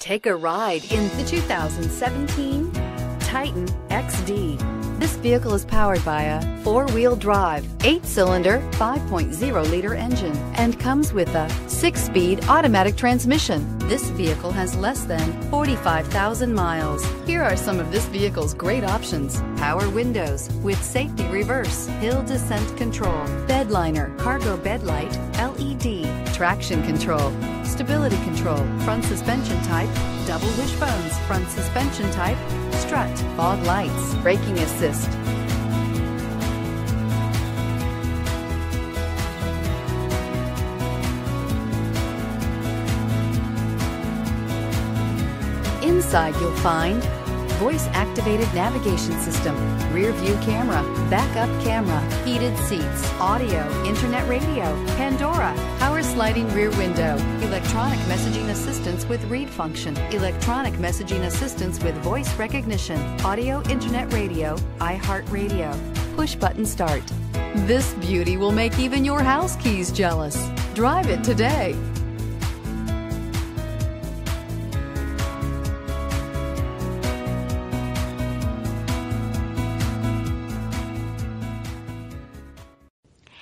Take a ride in the 2017 Titan XD. This vehicle is powered by a four-wheel drive, eight-cylinder, 5.0-liter engine and comes with a six-speed automatic transmission. This vehicle has less than 45,000 miles. Here are some of this vehicle's great options. Power windows with safety reverse, hill descent control, bed liner, cargo bed light, LED, traction control, stability control, front suspension type, double wishbones, front suspension type, strut, fog lights, braking assist. Inside you'll find voice activated navigation system, rear view camera, backup camera, heated seats, audio, internet radio, Pandora, power sliding rear window, electronic messaging assistance with read function, electronic messaging assistance with voice recognition, audio, internet radio, iHeartRadio, push button start. This beauty will make even your house keys jealous. Drive it today.